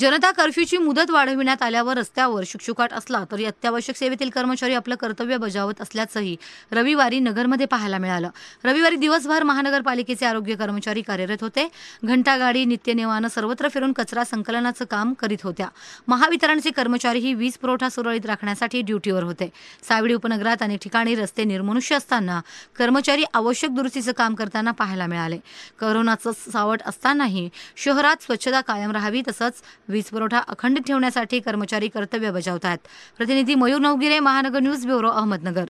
जनता कर्फ्यूची मुदत वाढविण्यात आल्यावर रस्त्यावर शुकशुकाट असला तरी अत्यावश्यक सेवेतील कर्मचारी आपलं कर्तव्य बजावत असल्याचंही रविवारी नगरमध्ये पाहायला मिळालं. रविवारी दिवसभर महानगरपालिकेचे आरोग्य कर्मचारी कार्यरत होते. घंटागाडी नित्यनेवानं सर्वत्र फिरून कचरा संकलनाचं काम करीत होत्या. महावितरणचे कर्मचारीही वीज पुरवठा सुरळीत राखण्यासाठी ड्युटीवर होते. सावडी उपनगरात अनेक ठिकाणी रस्ते निर्मनुष्य असताना कर्मचारी आवश्यक दुरुस्तीचं काम करताना पाहायला मिळाले. करोनाचं सावट असतानाही शहरात स्वच्छता कायम राहावी तसंच वीज पुरवठा अखंडित ठेवण्यासाठी कर्मचारी कर्तव्य बजावत आहेत प्रतिनिधी मयूर नवगिरे महानगर न्यूज ब्युरो अहमदनगर.